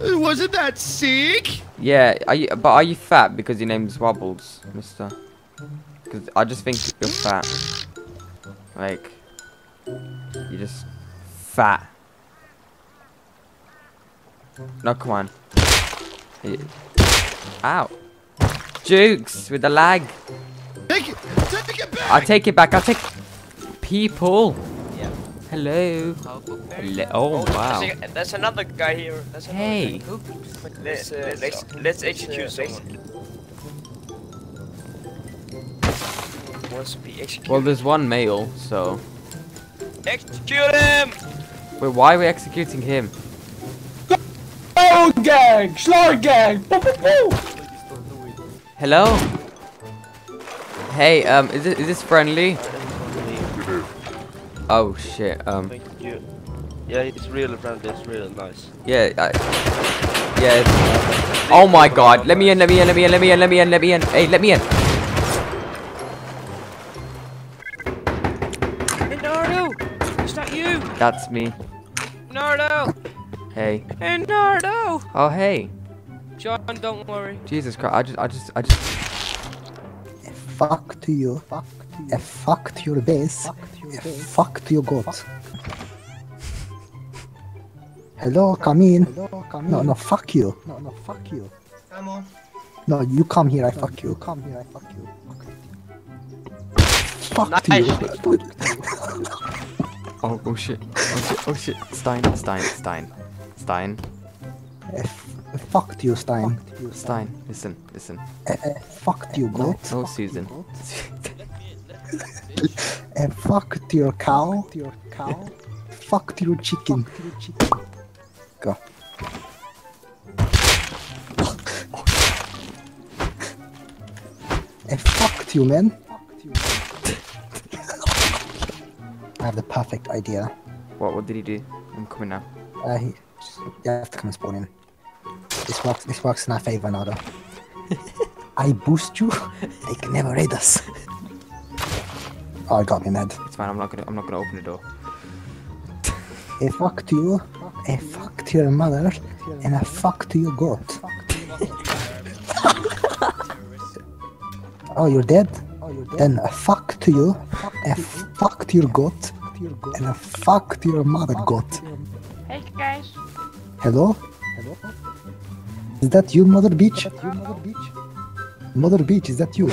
Wasn't that sick? Yeah, are you, but are you fat because your name's Wobbles, mister? Because I just think you're fat. Like, you're just fat. No, come on. Ow. Jukes with the lag. Take it. Take it back. I take it back. I take people. Yeah. Hello. Hello. Oh wow. There's, another guy here. There's another Hey. guy. Let's, uh, let's, let's execute someone. Wants to be executed. Well, there's one male, so. execute him! Wait, why are we executing him? Oh, gang! Schlar gang! Boo, boo, boo. Hello. Hey, um, is this, is this friendly? Oh shit. Um, Thank you. Yeah, it's really friendly. It's really nice. yeah. I, yeah. it's- Oh my god. Let me in. Let me in. Let me in. Let me in. Let me in. Let me in. Hey, let me in. Hey, Nardo! It's not you! That's me. Nardo! Hey. Hey, Nardo! Oh hey. John, don't worry. Jesus Christ. I just. I just. I just. Fuck to you. Fuck to you. Fuck to your base. Fuck to your goat. Hello, come in. No, no, fuck you. No, no, fuck you. Come on. No, you come here, I fuck you. Come here, I fuck you. Fuck to you. Oh, oh shit. Oh shit. Oh shit. Stein. Stein. Stein. Stein. F- fuck to you, Stein. Stein. Listen. Listen. Uh, uh, fuck you, goat. No, Susan. And fuck to your cow. To your cow. fuck to your chicken. Go. And fuck to you, man. I have the perfect idea. what? What did he do? I'm coming now. Uh, he, you have to come and spawn in. This works. This works in our favor, Nardo. I boost you. They can never raid us. Oh, I got me mad. It's fine. I'm not gonna. I'm not gonna open the door. I fucked you, I fucked your mother, and I fucked your goat. oh, you're dead? Then a fuck to you, a fuck to your goat, and a fuck to your mother goat. Hey, guys. Hello? Hello. Is that you, Mother Beach? Mother Beach, is that you?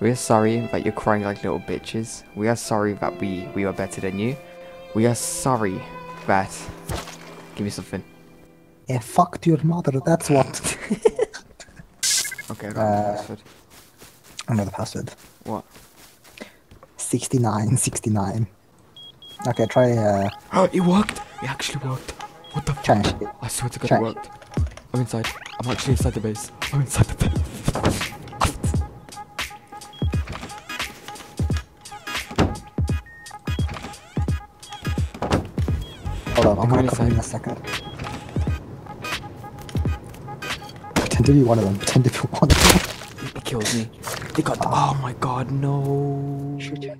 We are sorry that you're crying like little bitches. We are sorry that we we are better than you. We are sorry that. Give me something. a fuck to your mother, that's what. Okay, I got Uh, the password. Another password. What? 69, 69. Okay, try uh, Oh, it worked! It actually worked. What the? Change. I swear to God, Check. it worked. I'm inside. I'm actually inside the base. I'm inside the base. I'm gonna come in inside. a second. Pretend to be one of them. Pretend to be one of them. It killed me. It got. Oh my God, no.